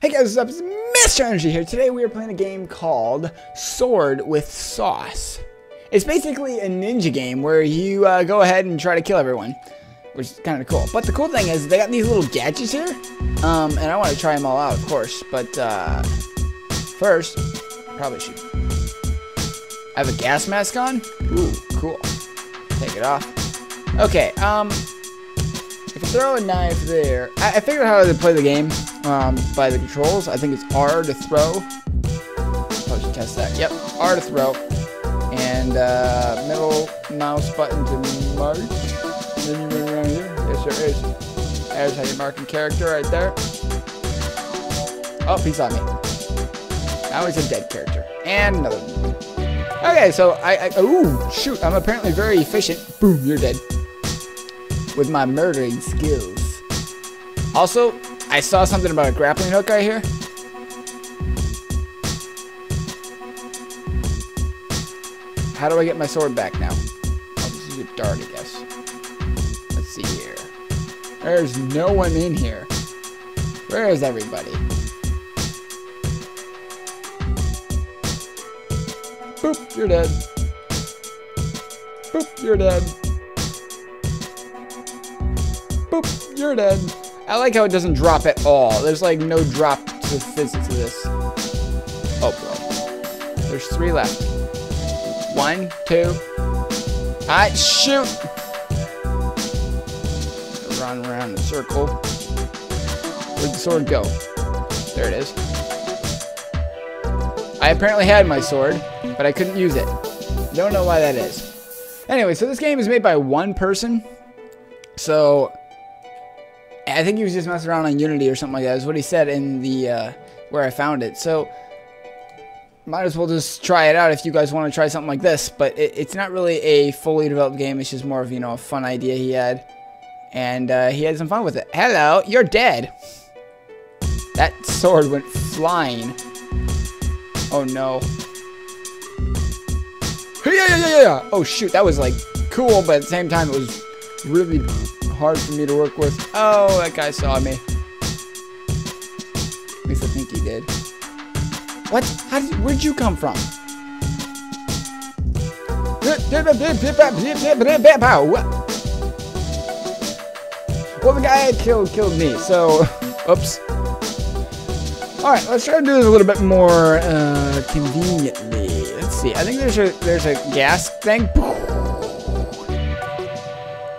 Hey guys, what's up? It's Mr. Energy here. Today we are playing a game called Sword with Sauce. It's basically a ninja game where you uh, go ahead and try to kill everyone, which is kind of cool. But the cool thing is they got these little gadgets here, um, and I want to try them all out, of course. But uh, first, probably should. I have a gas mask on. Ooh, cool. Take it off. Okay, um, throw a knife there, I, I figured out how to play the game um, by the controls. I think it's R to throw. Oh, should test that. Yep, R to throw. And uh, middle mouse button to mark. Then you run around here. Yes, there is. There's how you're marking character right there. Oh, he saw me. Now he's a dead character. And another. Okay, so I, I, ooh, shoot, I'm apparently very efficient. Boom, you're dead with my murdering skills. Also, I saw something about a grappling hook right here. How do I get my sword back now? I'll just use a dart, I guess. Let's see here. There's no one in here. Where is everybody? Boop, you're dead. Boop, you're dead. Boop, you're dead. I like how it doesn't drop at all. There's like no drop to physics of this. Oh boy. There's three left. One, two. I shoot. Run around the circle. Where'd the sword go? There it is. I apparently had my sword, but I couldn't use it. Don't know why that is. Anyway, so this game is made by one person. So I think he was just messing around on Unity or something like that. Is what he said in the uh, where I found it. So might as well just try it out if you guys want to try something like this. But it, it's not really a fully developed game. It's just more of you know a fun idea he had, and uh, he had some fun with it. Hello, you're dead. That sword went flying. Oh no. Yeah, yeah, yeah, yeah. Oh shoot, that was like cool, but at the same time it was really hard for me to work with. Oh, that guy saw me. At least I think he did. What? How did, where'd you come from? Well, the guy killed killed me, so, oops. Alright, let's try to do this a little bit more uh, conveniently. Let's see, I think there's a, there's a gas thing.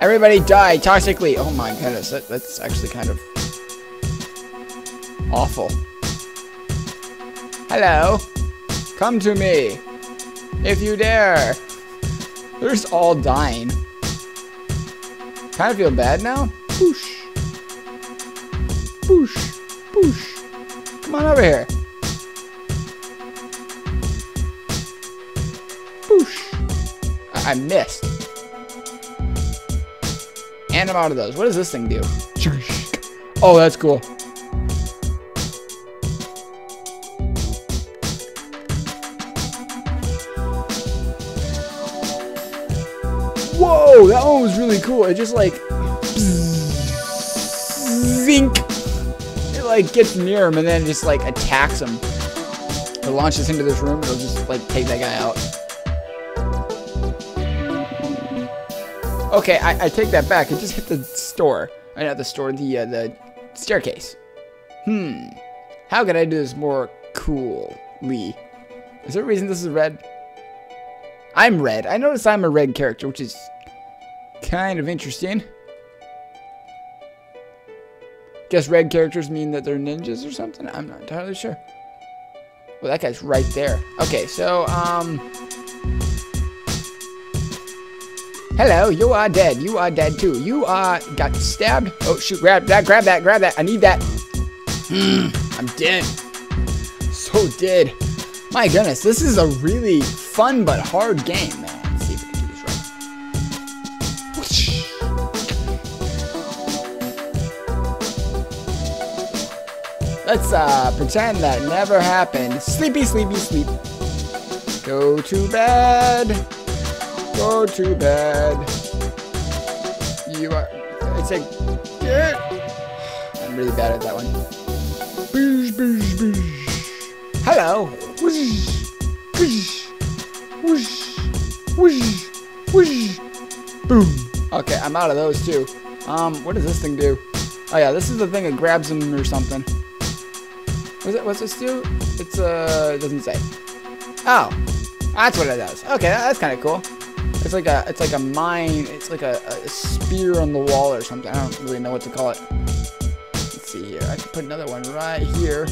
Everybody die toxically. Oh my goodness, that, that's actually kind of awful. Hello. Come to me. If you dare. They're just all dying. Kind of feel bad now. Boosh. Boosh. Boosh. Come on over here. Boosh. I, I missed. And I'm out of those. What does this thing do? Oh, that's cool. Whoa, that one was really cool. It just like zink. It like gets near him and then just like attacks him. It launches into this room. It'll just like take that guy out. Okay, I, I, take that back. It just hit the store. I know the store, the uh, the staircase. Hmm. How can I do this more coolly? Is there a reason this is red? I'm red. I notice I'm a red character, which is kind of interesting. Guess red characters mean that they're ninjas or something? I'm not entirely sure. Well, that guy's right there. Okay, so, um... Hello, you are dead. You are dead too. You are got stabbed. Oh shoot, grab that, grab that, grab that. I need that. Mm, I'm dead. So dead. My goodness, this is a really fun but hard game, man. Let's see if we can do this right. Let's uh pretend that never happened. Sleepy, sleepy, sleep. Go to bed. Go to bed. You are. It's I'm really bad at that one. Boosh, boosh, boosh. Hello. Whoosh, whoosh, whoosh, whoosh, whoosh. Boom. Okay, I'm out of those too. Um, what does this thing do? Oh yeah, this is the thing that grabs him or something. What's it? What's this do? It's uh, it doesn't say. Oh, that's what it does. Okay, that's kind of cool. It's like a, it's like a mine. It's like a, a spear on the wall or something. I don't really know what to call it. Let's see here. I can put another one right here.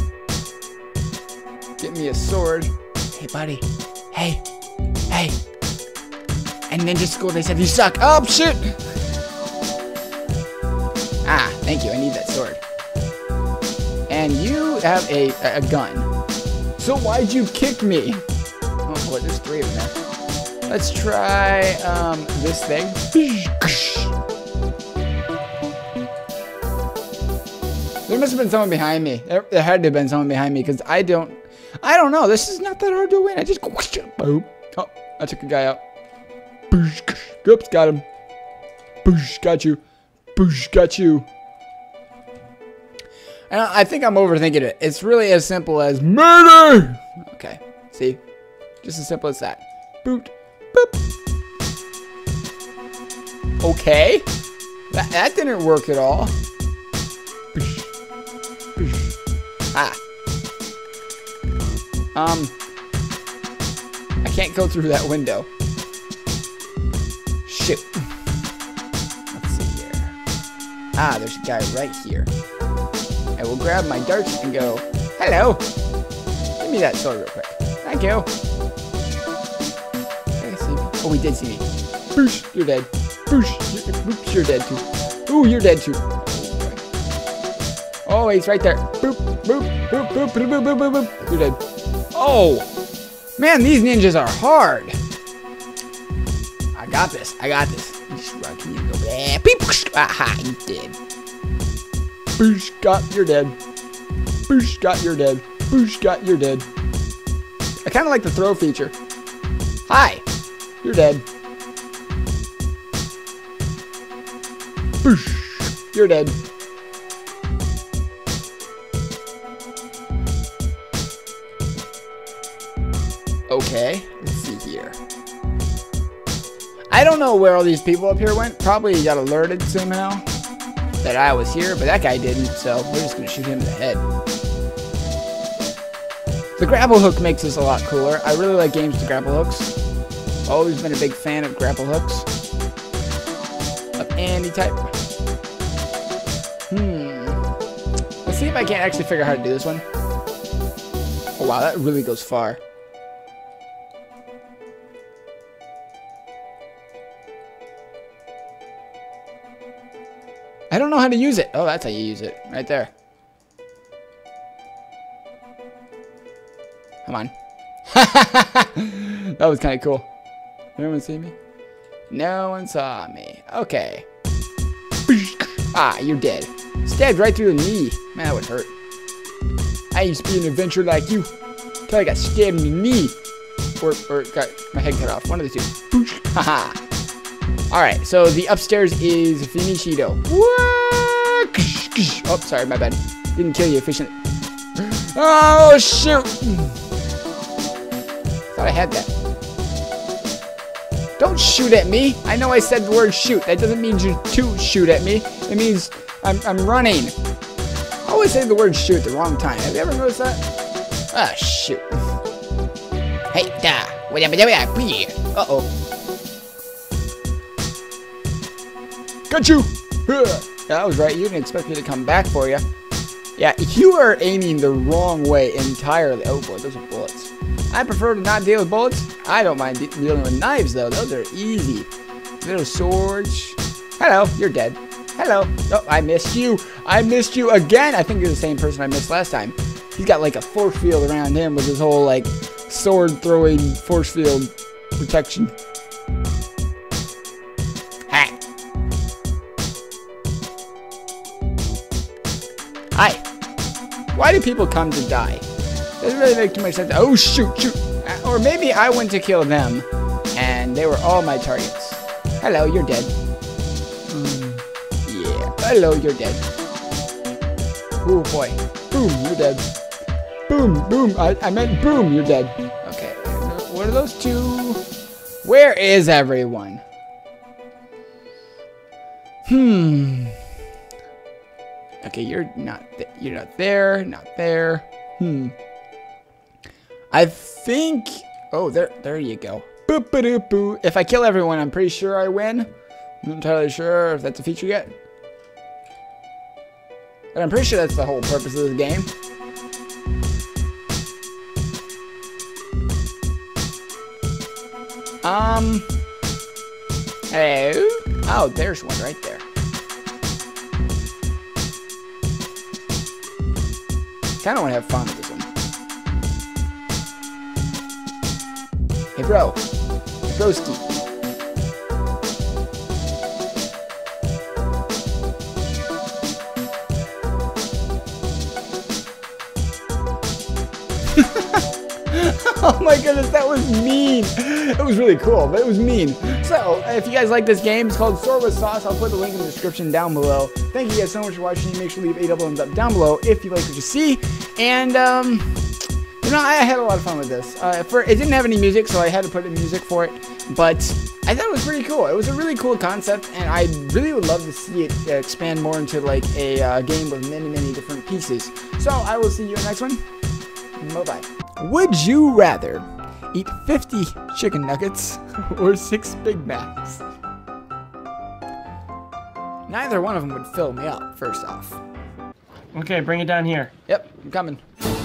Get me a sword. Hey, buddy. Hey. Hey. And ninja school, they said you suck. Oh, shit. Ah, thank you. I need that sword. And you have a, a gun. So why'd you kick me? Oh boy, there's three of them. Let's try um, this thing. There must have been someone behind me. There, had to have been someone behind me because I don't, I don't know. This is not that hard to win. I just boom. Oh, I took a guy out. Oops, got him. Got you. Boosh, got you. And I think I'm overthinking it. It's really as simple as murder. Okay, see, just as simple as that. Boot, boop. Okay, that, that didn't work at all. Ah. Um, I can't go through that window. Shoot. Let's see here. Ah, there's a guy right here. I will grab my darts and go, hello. Give me that sword real quick. Thank you. Oh, he did see me. Boosh, you're dead. Boosh, you're, dead too. Ooh, you're dead too. Oh, he's right there. Boop, boop, boop, boop, boop, boop, boop, boop, boop. You're dead. Oh, man, these ninjas are hard. I got this. I got this. Just run. Can you? Beep. Aha, you did. Boosh, got you're dead. Boosh, got you're dead. Boosh, got you're dead. I kind of like the throw feature. Hi, you're dead. Boosh, you're dead. Okay, let's see here. I don't know where all these people up here went. Probably got alerted somehow that I was here, but that guy didn't, so we're just gonna shoot him in the head. The grapple hook makes this a lot cooler. I really like games with grapple hooks. Always been a big fan of grapple hooks. Of any type. Hmm. Let's see if I can't actually figure out how to do this one. Oh wow, that really goes far. I don't know how to use it. Oh, that's how you use it. Right there. Come on. that was kind of cool. Anyone see me? No one saw me. Okay. Ah, you're dead. Stabbed right through the knee. Man, that would hurt. I used to be an adventurer like you. Till I got stabbed in the knee. Or, or got my head cut off. One of the two. Haha. Alright, so the upstairs is Finishito. Oh, sorry, my bad. Didn't kill you efficiently. Oh, shoot! Thought I had that. Don't shoot at me. I know I said the word shoot. That doesn't mean you to shoot at me. It means I'm, I'm running. I always say the word shoot the wrong time. Have you ever noticed that? Ah, shoot. Hey, da. Uh-oh. Got you! Yeah, I was right. You didn't expect me to come back for you. Yeah, you are aiming the wrong way entirely. Oh boy, those are bullets. I prefer to not deal with bullets. I don't mind de dealing with knives though. Those are easy. Little swords. Hello, you're dead. Hello. Oh, I missed you. I missed you again. I think you're the same person I missed last time. He's got like a force field around him with his whole like sword throwing force field protection. Hi. Why do people come to die? Doesn't really make too much sense. Oh, shoot, shoot. Uh, or maybe I went to kill them, and they were all my targets. Hello, you're dead. Mm, yeah. Hello, you're dead. Oh, boy. Boom, you're dead. Boom, boom. I, I meant boom, you're dead. Okay, what are those two? Where is everyone? Hmm. Okay, you're not you're not there, not there. Hmm. I think Oh, there there you go. Boop -doop -boo. If I kill everyone, I'm pretty sure I win. I'm not entirely sure if that's a feature yet. But I'm pretty sure that's the whole purpose of this game. Um. Hey. Oh, there's one right there. Kind of want to have fun Hey, bro. Broski. oh my goodness, that was mean. It was really cool, but it was mean. So, if you guys like this game, it's called with Sauce. I'll put the link in the description down below. Thank you guys so much for watching. Make sure to leave a double thumbs up down below if you like what you see. And, um, you know, I had a lot of fun with this. Uh, for It didn't have any music, so I had to put in music for it. But I thought it was pretty cool. It was a really cool concept, and I really would love to see it uh, expand more into like a uh, game with many, many different pieces. So I will see you in the next one. Bye-bye. Would you rather eat 50 chicken nuggets or 6 Big Macs? Neither one of them would fill me up, first off. Okay, bring it down here. Yep, I'm coming.